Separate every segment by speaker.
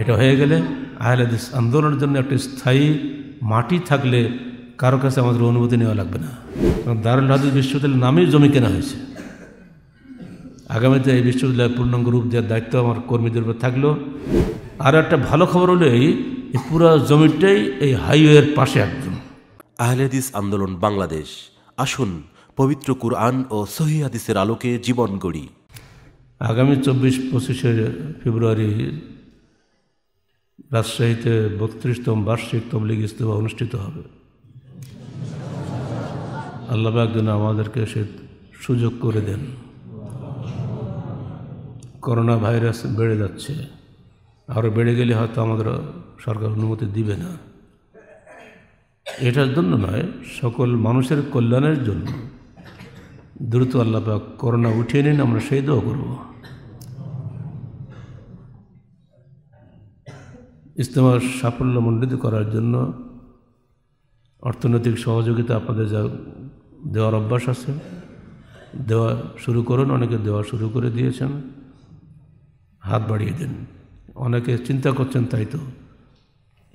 Speaker 1: এটা হয়ে গেলে আহলাদিস আন্দোলনের জন্য একটা স্থায়ী মাটি থাকলে কারও কাছে আমাদের অনুমতি নেওয়া লাগবে না। কারণ দারুল হাদিস বিশ্ববিদ্যালয়ের নামেই জমি কেনা হয়েছে। আগামীতে এই বিশ্ববিদ্যালয়ের পূর্ণাঙ্গ রূপ দেওয়ার দায়িত্ব আমার কর্মীদের উপর থাকল। আর একটা ভালো খবর হলো এই পুরো জমিটাই এই হাইওয়ের পাশে একদম।
Speaker 2: আহলেদিস আন্দোলন বাংলাদেশ। আসুন পবিত্র কুরআন ও সহি হাদিসের আলোকে জীবন গড়ি।
Speaker 1: আগামী চব্বিশ পঁচিশে ফেব্রুয়ারি রাজশাহীতে বত্রিশতম বার্ষিক তবলিগ ইস্তফা অনুষ্ঠিত হবে। আল্লাহ একদিন আমাদেরকে সে সুযোগ করে দেন। করোনা ভাইরাস বেড়ে যাচ্ছে। আরও বেড়ে গেলে হয়তো আমাদের সরকার অনুমতি দিবে না। এটার জন্য নয়, সকল মানুষের কল্যাণের জন্য দ্রুত আল্লাহ পাক করোনা উঠিয়ে নিন, আমরা সেই দোয়া করব। ইস্তেমার সাফল্যমণ্ডিত করার জন্য অর্থনৈতিক সহযোগিতা আপনাদের যা দেওয়ার অভ্যাস আছে, দেওয়া শুরু করুন, অনেকে দেওয়া শুরু করে দিয়েছেন, হাত বাড়িয়ে দিন। অনেকে চিন্তা করছেন, তাই তো।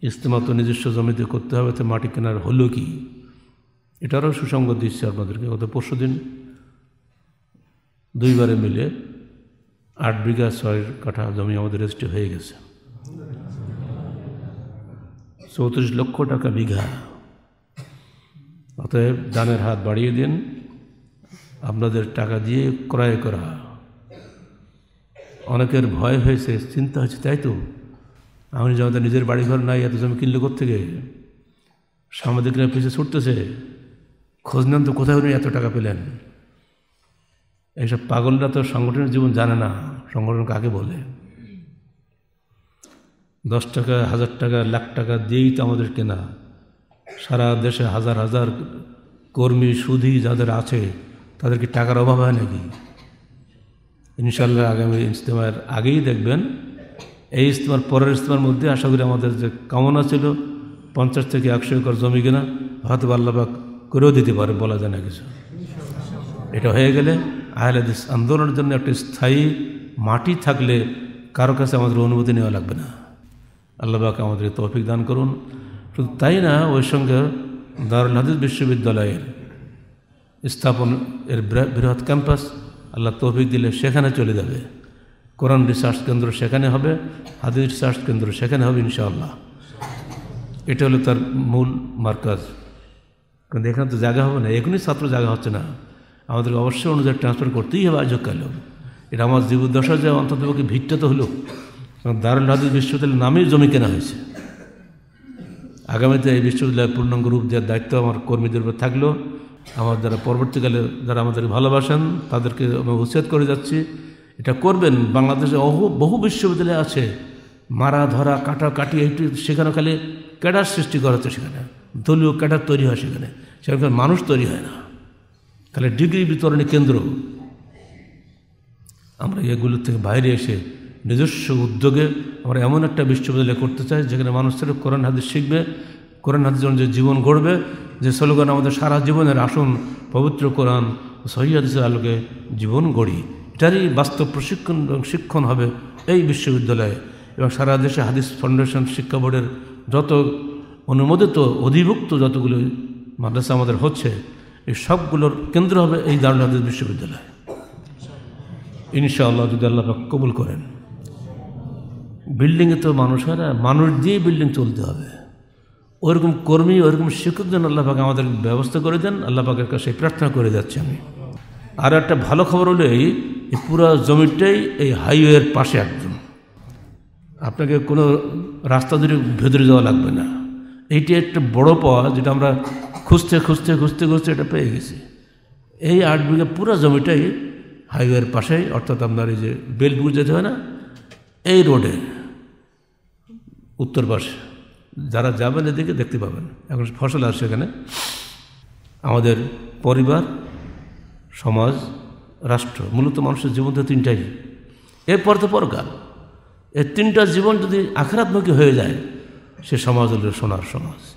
Speaker 1: ইজতেমা তো নিজস্ব জমিতে করতে হবে, তো মাটি কেনার হলো কি? এটারও সুসঙ্গ দিচ্ছে আপনাদেরকে। গত পরশু দিন দুইবারে মিলে আট বিঘা ছয় কাঠা জমি আমাদের রেজিস্ট্রি হয়ে গেছে। চৌত্রিশ লক্ষ টাকা বিঘা। অতএব দানের হাত বাড়িয়ে দিন, আপনাদের টাকা দিয়ে ক্রয় করা। অনেকের ভয় হয়েছে, চিন্তা হয়েছে তাই তো? আমি যেমন নিজের বাড়িঘর নাই, এত জমি কিনলে থেকে সাংবাদিকরা পিছিয়ে ছুটতেছে, খোঁজ নেন তো কোথায় উনি এত টাকা পেলেন। এইসব পাগলরা তো সংগঠনের জীবন জানে না, সংগঠন কাকে বলে? দশ টাকা, হাজার টাকা, লাখ টাকা দিয়েই তো আমাদের কেনা। সারা দেশে হাজার হাজার কর্মী, সুধী যাদের আছে, তাদেরকে টাকার অভাব হয় নাকি? ইনশাল্লাহ আগামী ইজতেমার আগেই দেখবেন। এই ইজতেমার পরের ইজতেমার মধ্যে আশা করি আমাদের যে কামনা ছিল, পঞ্চাশ থেকে একশো একর জমি কেনা, হয়তো আল্লাহবাক করেও দিতে পারে বলা যায় না কিছু। এটা হয়ে গেলে আহলাদিস আন্দোলনের জন্য একটা স্থায়ী মাটি থাকলে কারও কাছে আমাদের অনুমতি নেওয়া লাগবে না। আল্লাহবাক আমাদের তৌফিক দান করুন। শুধু তাই না, ওই সঙ্গে দারুল হাদিস বিশ্ববিদ্যালয়ের স্থাপন এর বৃহৎ ক্যাম্পাস, আল্লাহ তৌফিক দিলে সেখানে চলে যাবে। কোরআন রিসার্চ কেন্দ্র সেখানে হবে, হাদিস রিসার্চ কেন্দ্র সেখানে হবে ইনশাআল্লাহ। এটা হলো তার মূল মার্কাজ। কিন্তু এখানে তো জায়গা হবে না, এখনই ছাত্র জায়গা হচ্ছে না। আমাদেরকে অবশ্যই অনুযায়ী ট্রান্সফার করতেই হবে আজকাল। এটা আমার জীবদশা যে অন্তত ভিড়টা তো হলো কারণ দারুল হাদিস বিশ্ববিদ্যালয়ের নামেই জমি কেনা হয়েছে। আগামীতে এই বিশ্ববিদ্যালয়ের পূর্ণাঙ্গ রূপ দেওয়ার দায়িত্ব আমার কর্মীদের উপর থাকল। আমার যারা পরবর্তীকালে যারা আমাদেরকে ভালোবাসেন, তাদেরকে আমি উচ্ছেদ করে যাচ্ছি। এটা করবেন, বাংলাদেশে অহু, বহু বিশ্ববিদ্যালয় আছে। মারা, ধরা, কাটা, কাটি, এইটি সেখানে খালি ক্যাডার সৃষ্টি করা হচ্ছে সেখানে। দলীয় ক্যাডার তৈরি হয় সেখানে। সেখানে মানুষ তৈরি হয় না। খালি ডিগ্রি বিতরণী কেন্দ্র। আমরা এগুলোর থেকে বাইরে এসে নিজস্ব উদ্যোগে আমরা এমন একটা বিশ্ববিদ্যালয় করতে চাই, যেখানে মানুষের কোরআন, হাদিস শিখবে, কোরআন, হাদিস যে জীবন গড়বে, যে স্লোগান আমাদের সারা জীবনের আসুন, পবিত্র কোরআন, সহি হাদিসের আলোকে জীবন গড়ি। এটারই বাস্তব প্রশিক্ষণ এবং শিক্ষণ হবে এই বিশ্ববিদ্যালয়ে। এবং সারা দেশে হাদিস ফাউন্ডেশন, শিক্ষা বোর্ডের যত অনুমোদিত, অধিভুক্ত যতগুলো মাদ্রাসা আমাদের হচ্ছে, এই সবগুলোর কেন্দ্র হবে এই দারুল হাদিস বিশ্ববিদ্যালয়। ইনশাআল্লাহ যদি আল্লাহ কবুল করেন। বিল্ডিংয়ে তো মানুষ হয় না, মানুষ দিয়ে বিল্ডিং চলতে হবে। ওরকম কর্মী, ওরকম শিক্ষক যেন আল্লাহ পাক আমাদের ব্যবস্থা করে দেন, আল্লাহ পাকের কাছে প্রার্থনা করে যাচ্ছি আমি। আর একটা ভালো খবর হলো এই পুরো জমিটাই এই হাইওয়ের পাশে একদম। আপনাকে কোনো রাস্তা ধরে ভেতরে যাওয়া লাগবে না। এইটি একটা বড় পাওয়া যেটা আমরা খুঁজতে খুঁজতে খুঁজতে খুঁজতে এটা পেয়ে গেছি। এই আট বিঘা পুরো জমিটাই হাইওয়ের পাশেই, অর্থাৎ আপনার এই যে বেলপুর যেতে হয় না, এই রোডে। উত্তর পাশে। যারা যাবেন এদিকে দেখতে পাবেন। এখন ফসল আসছে এখানে। আমাদের পরিবার, সমাজ, রাষ্ট্র, মূলত মানুষের জীবন তো তিনটাই। এরপর তো পরকাল। এই তিনটা জীবন যদি আখরাত্মকী হয়ে যায়, সে সমাজ হল সোনার সমাজ।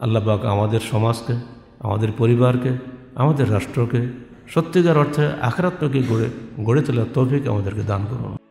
Speaker 1: আল্লাহ পাক আমাদের সমাজকে, আমাদের পরিবারকে, আমাদের রাষ্ট্রকে সত্যিকার অর্থে আখরাত্মকে গড়ে গড়ে তোলার তৌফিক আমাদেরকে দান করুন।